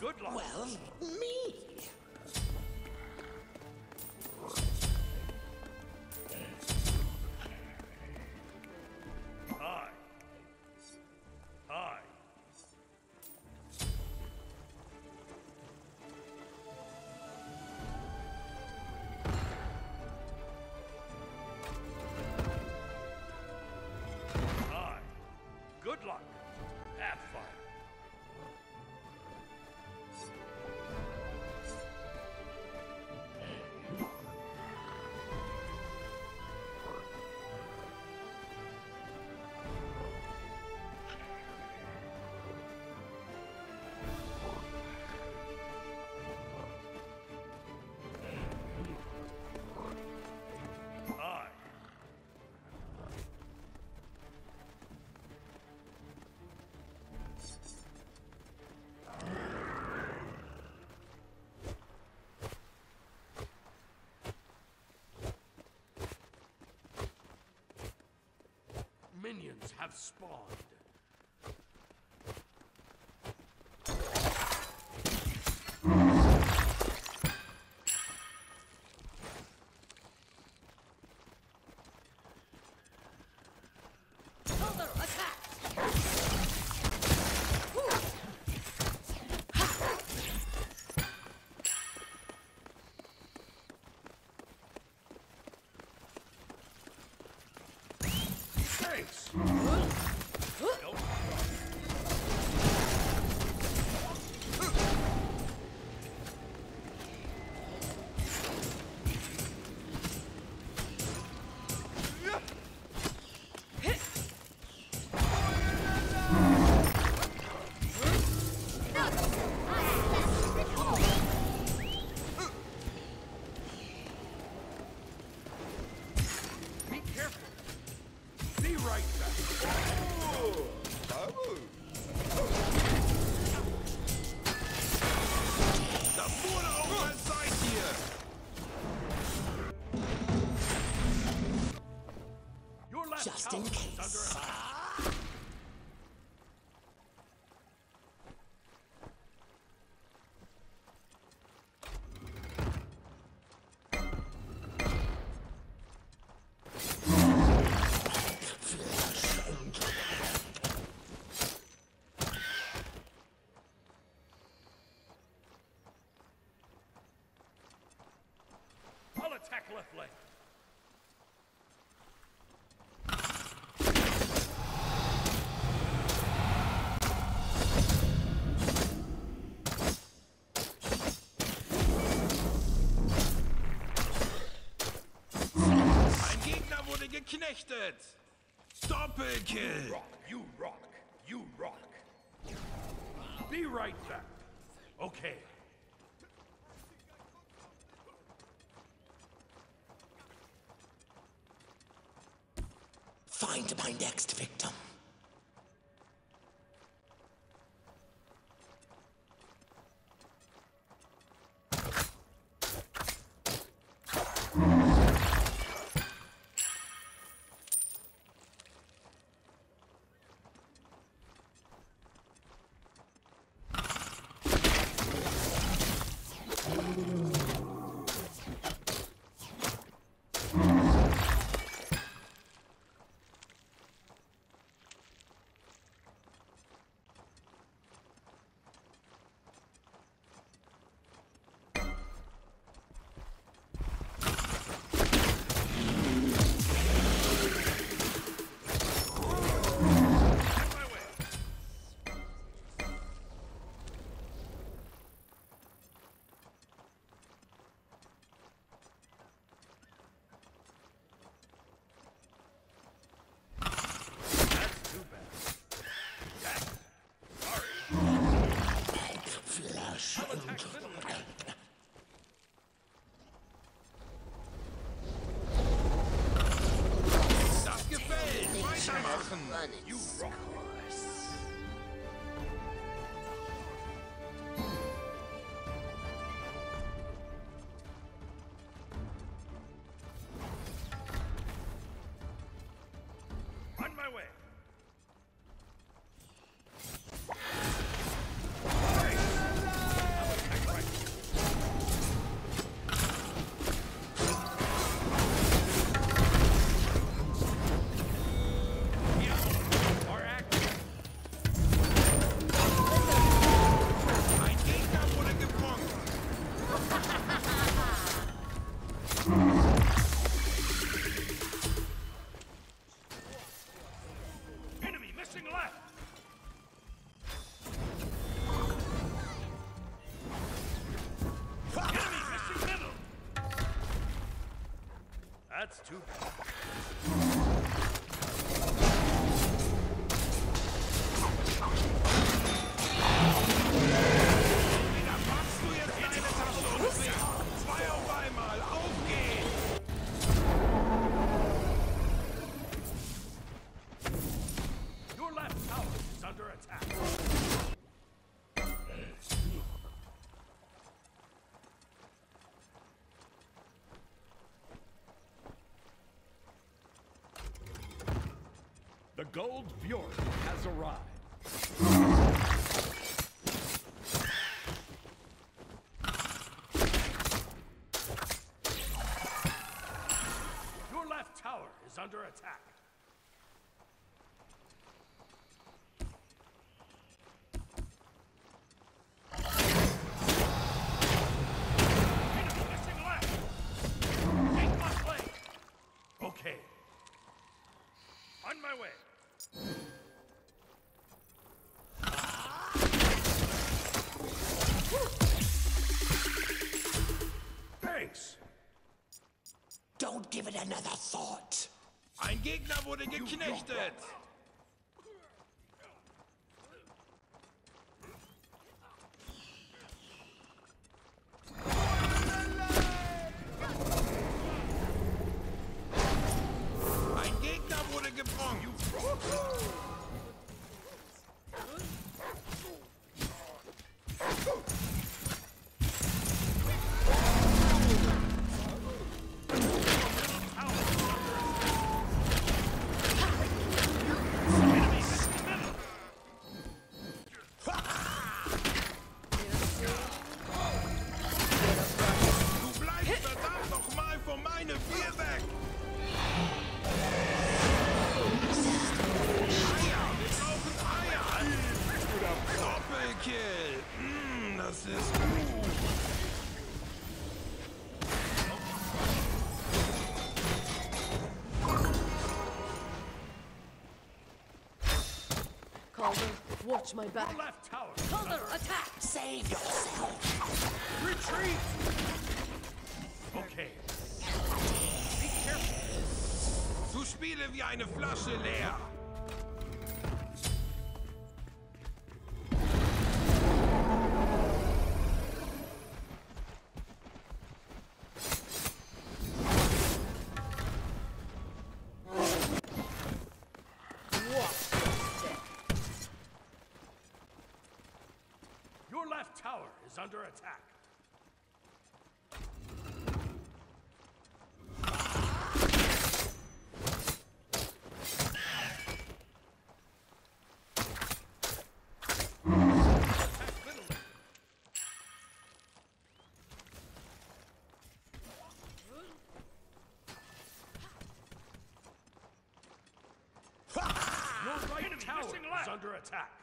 Good luck. Well, me. Have spawned. Attack left lane. Ein Gegner wurde geknechtet! Doppelkill! You Rock, you rock, you rock. Be right back. Okay. Find my next victim. My way. That's too bad. Yes. Sorry. Flash I'll attack middle lane. Das gefällt! Weitermachen! You Too bad. Gold Fury has arrived. Your left tower is under attack. On my way. It another thought. Ein Gegner wurde geknechtet. Watch my back. Your left tower. Calder, attack! Save yourself. Retreat. Okay. Be careful. Spiele wie eine Flasche leer. Is under attack. Your right tower is under attack.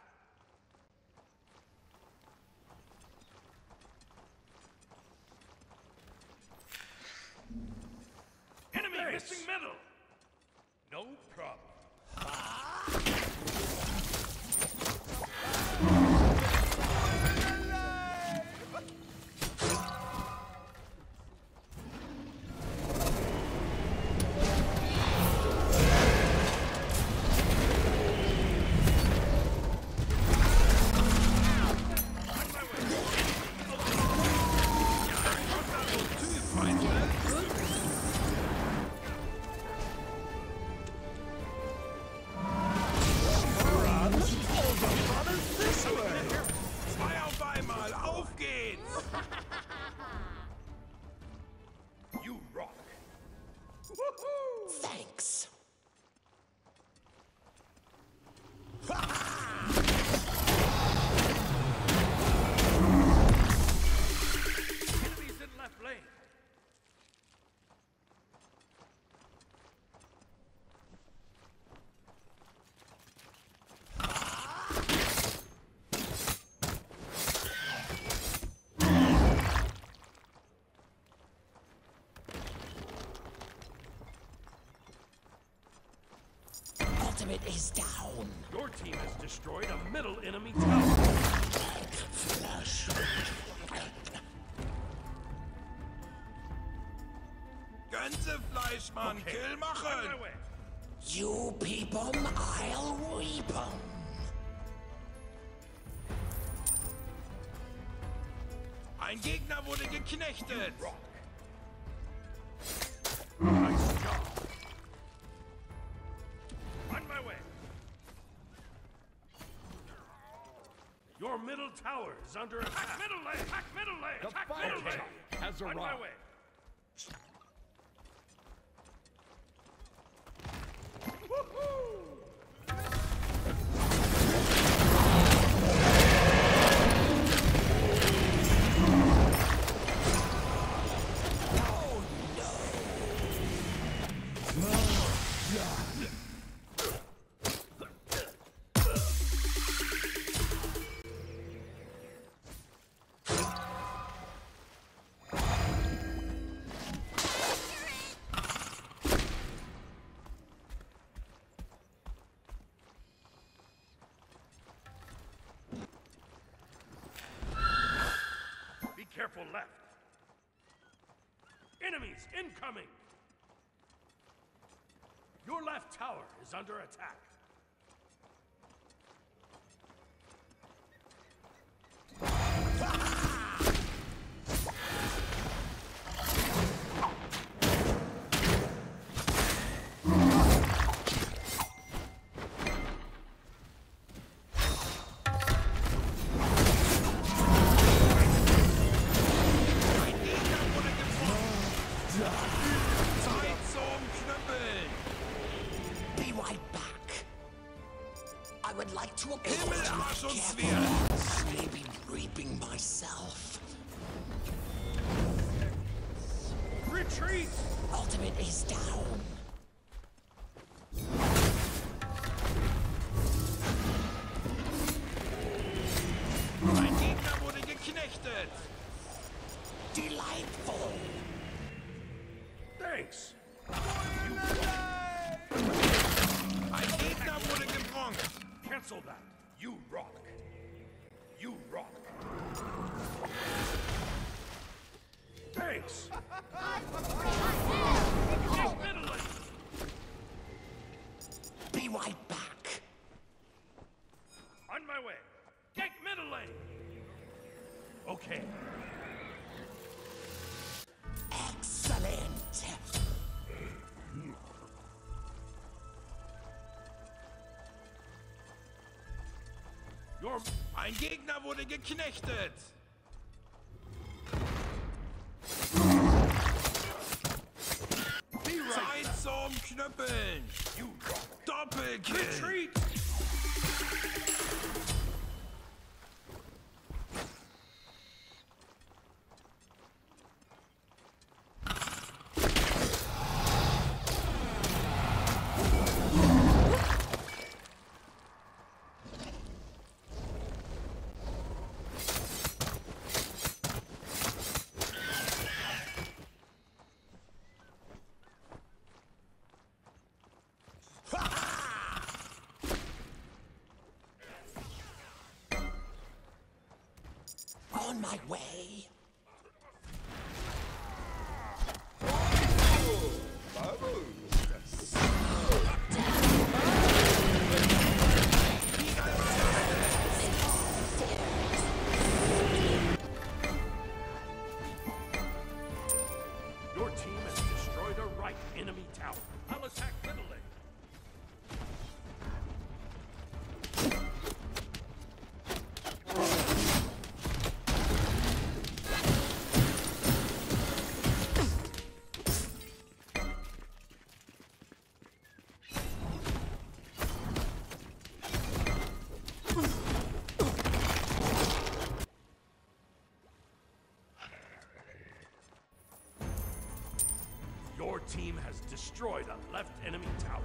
Enemy Ultimate is down. Your team has destroyed a middle enemy tower. Flush. Gänsefleisch Fleischmann, Okay. Kill machen! You peep 'em, I'll reap 'em. Ein Gegner wurde geknechtet! middle tower is under attack. Middle lane. Attack middle lane. The Attack middle lane. truck has On my way. Careful left. Enemies incoming! Your left tower is under attack. Himmel, approach Arsch und carefully. Zwirn! Maybe reaping myself. Retreat! Ultimate is down. Ein Gegner wurde geknechtet! Zeit zum Knüppeln! Doppelkill! Retreat. My way. Team has destroyed a left enemy tower.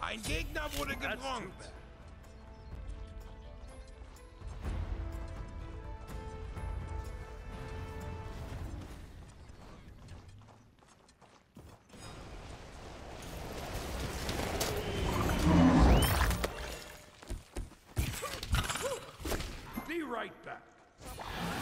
Ein Gegner wurde That's Come on.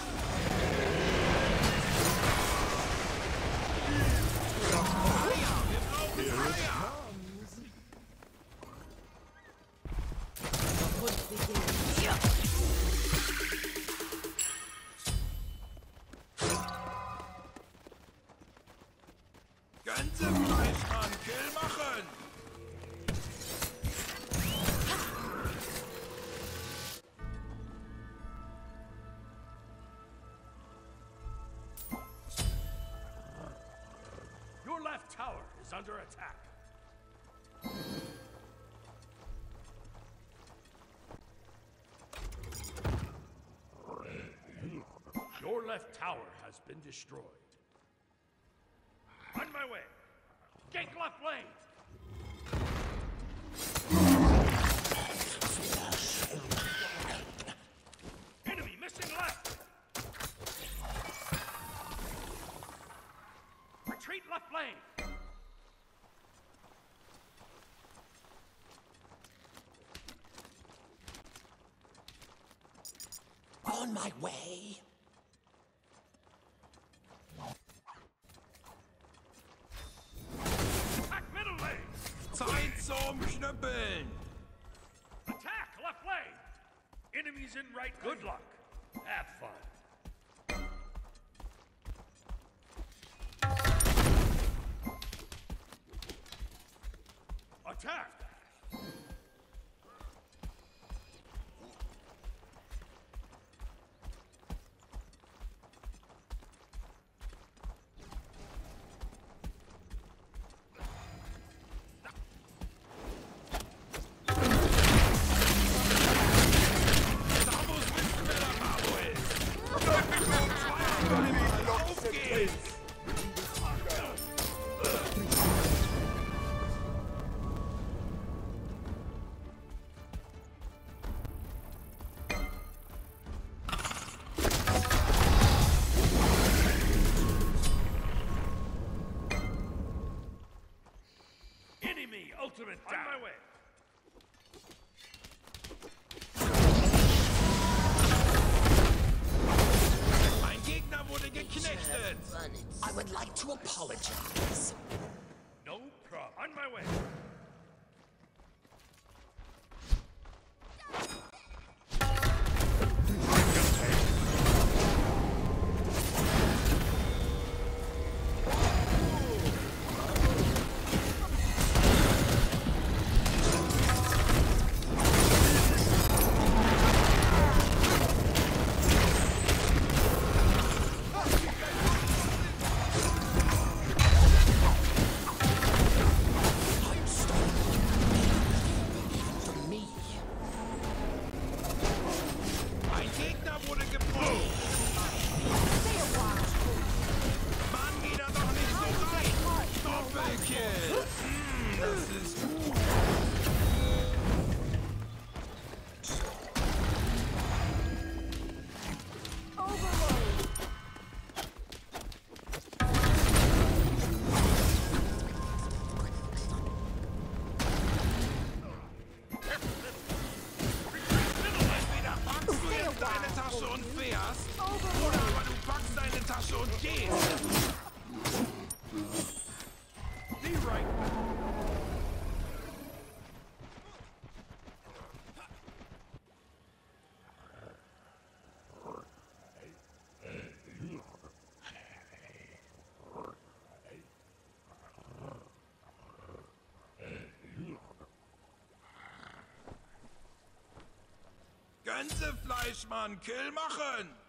is under attack. Your left tower has been destroyed. On my way! Gank left lane! Retreat left lane! on my way. Attack middle lane! Zeit zum Schnippen! Attack left lane! Enemies in right. Good luck. Gänsefleischmann kill machen!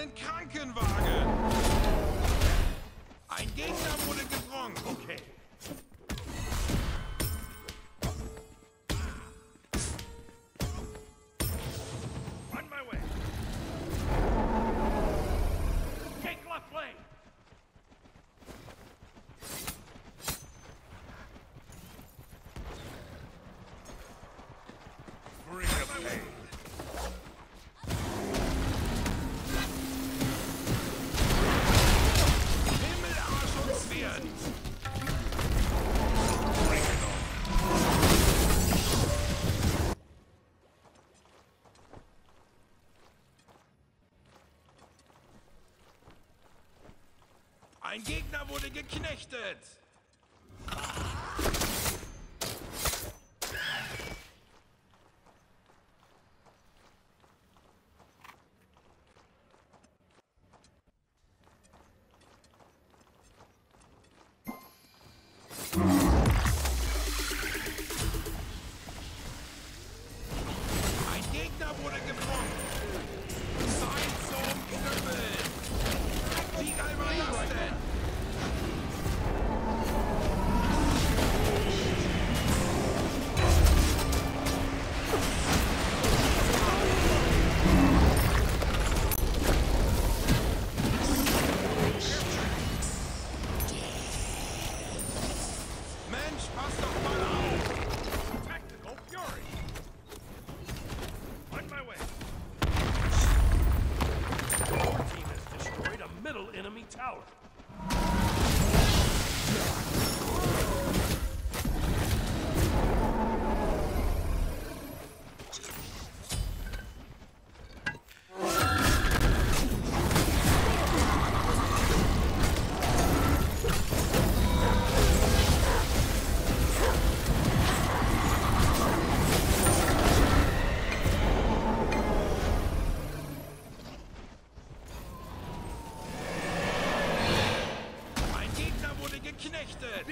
Gebronkt! bad. einen Ein Gegner wurde geknechtet. Tower.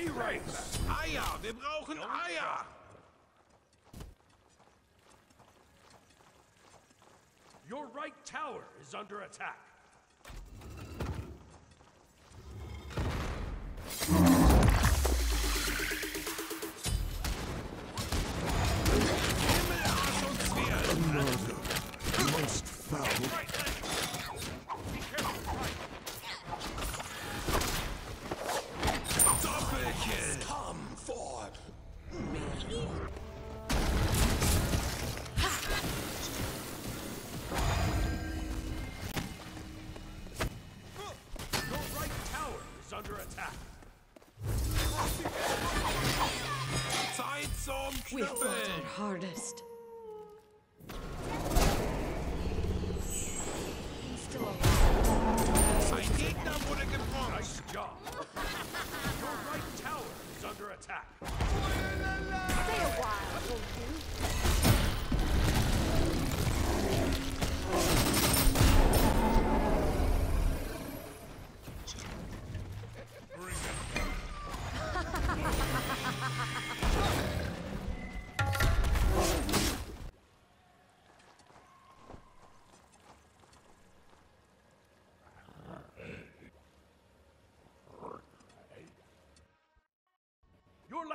Right back. Eier! Wir brauchen Eier! Your right tower is under attack.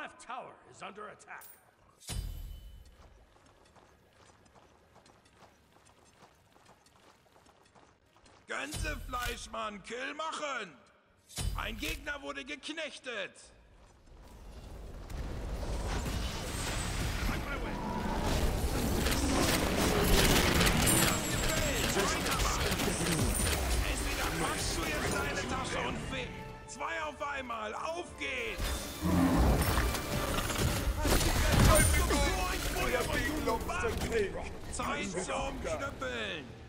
Left tower is under attack. Gänsefleischmann, Kill machen! Ein Gegner wurde geknechtet! Entweder packst du jetzt deine Tasche und feg. Zwei auf einmal, auf geht's! Zeit zum Knüppeln!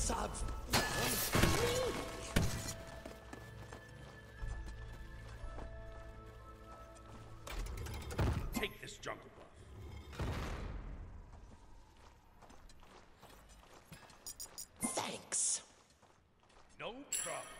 Sense of. well, me. Take this jungle buff. Thanks. No problem.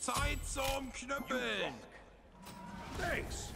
Zeit zum Knüppeln! Thanks.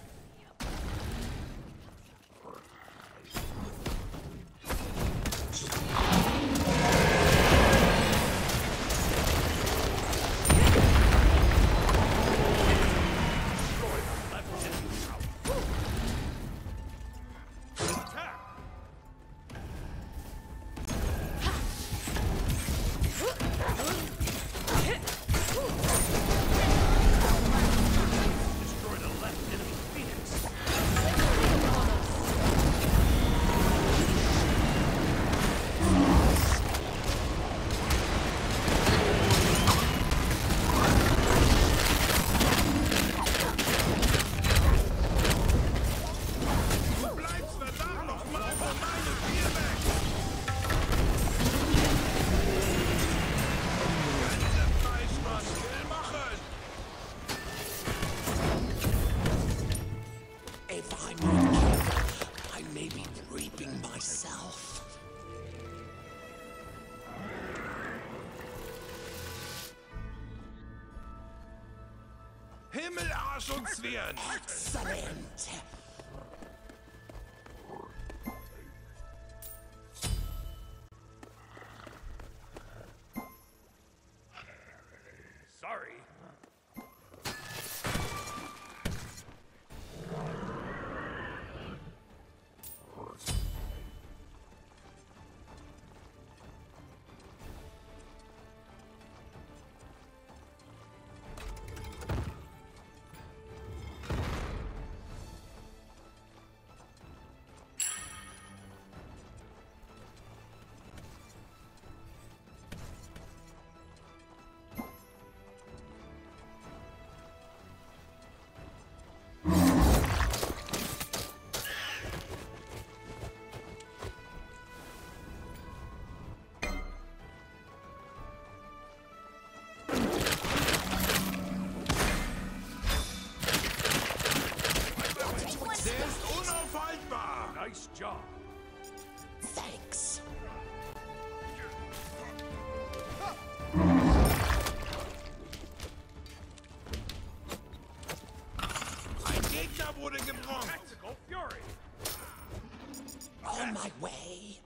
Arsch und job. Thanks. Ein Gegner wurde gebronzt! Tactical fury. On my way.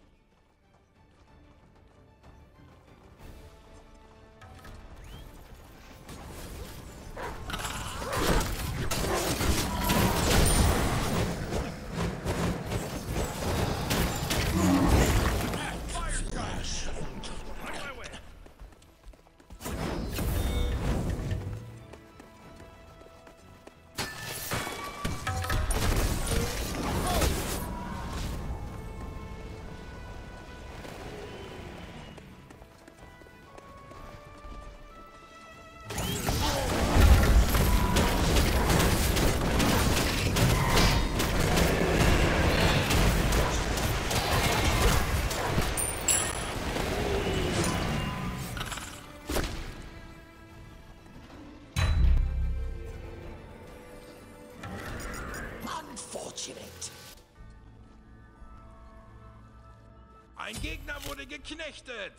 Ein Gegner wurde geknechtet!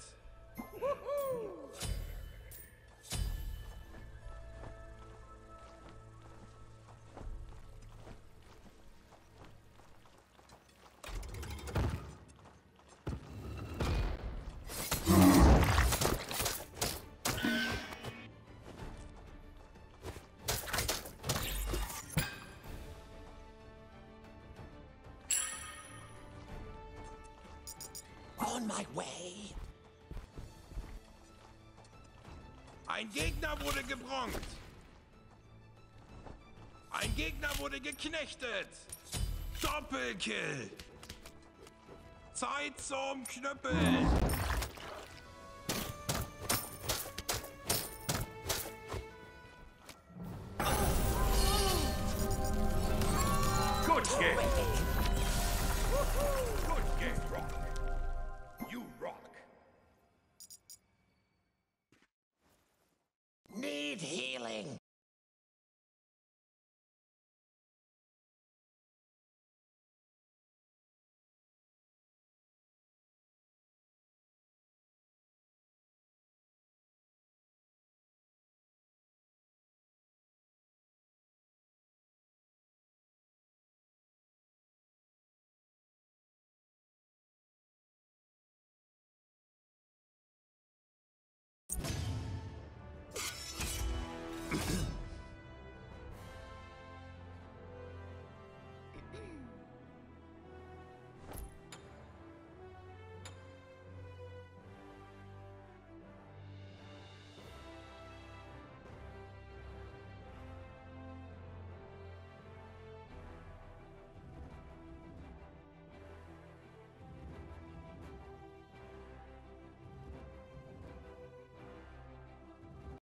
gebronkt. Ein Gegner wurde geknechtet. Doppelkill. Zeit zum Knüppeln.